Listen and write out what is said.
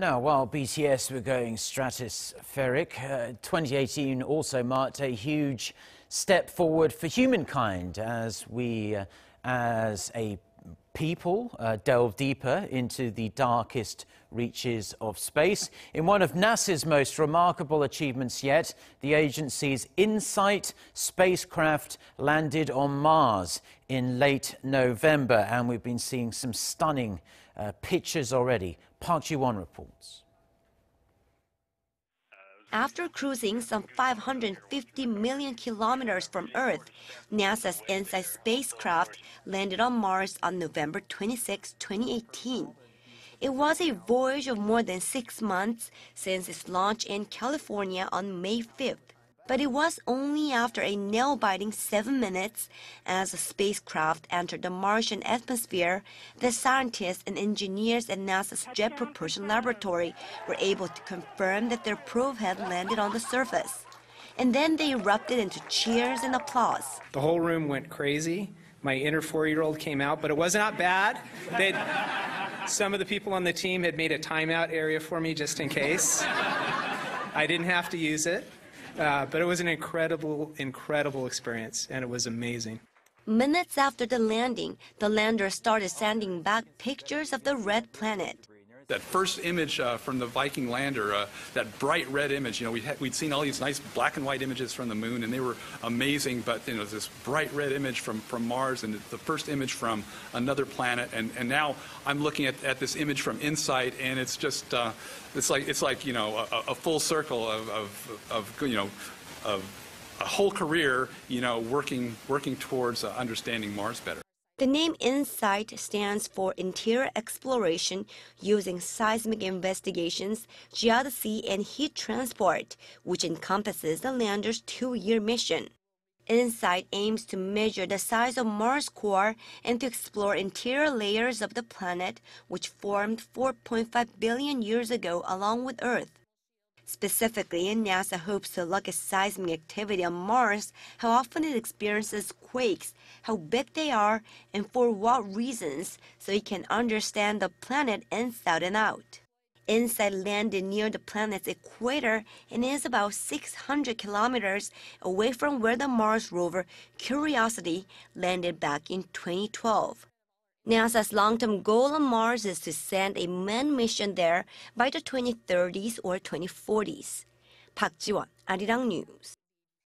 Now, while BTS were going stratospheric, uh, 2018 also marked a huge step forward for humankind as we, uh, as a people, uh, delve deeper into the darkest reaches of space. In one of NASA's most remarkable achievements yet, the agency's InSight spacecraft landed on Mars in late November, and we've been seeing some stunning uh, pictures already. Park Ji-won reports. After cruising some 550 million kilometers from Earth, NASA's InSight spacecraft landed on Mars on November 26, 2018. It was a voyage of more than six months since its launch in California on May 5th. But it was only after a nail biting seven minutes as the spacecraft entered the Martian atmosphere that scientists and engineers at NASA's Jet Propulsion Laboratory were able to confirm that their probe had landed on the surface. And then they erupted into cheers and applause. The whole room went crazy. My inner four year old came out, but it was not bad. They'd, some of the people on the team had made a timeout area for me just in case. I didn't have to use it. Uh, but it was an incredible, incredible experience, and it was amazing. Minutes after the landing, the lander started sending back pictures of the red planet. That first image uh, from the Viking lander, uh, that bright red image, you know, we we'd seen all these nice black and white images from the moon, and they were amazing, but, you know, this bright red image from, from Mars and the first image from another planet, and, and now I'm looking at, at this image from InSight, and it's just, uh, it's like, it's like, you know, a, a full circle of, of, of, you know, of a whole career, you know, working, working towards uh, understanding Mars better. The name InSight stands for Interior Exploration using seismic investigations, geodesy, and heat transport, which encompasses the lander's two-year mission. InSight aims to measure the size of Mars' core and to explore interior layers of the planet, which formed 4.5 billion years ago along with Earth. Specifically, NASA hopes to look at seismic activity on Mars, how often it experiences quakes, how big they are, and for what reasons, so it can understand the planet inside and out. InSight landed near the planet's equator and is about 600 kilometers away from where the Mars rover Curiosity landed back in 2012. NASA's long-term goal on Mars is to send a manned mission there by the 2030s or 2040s. Park Ji-won, Arirang News.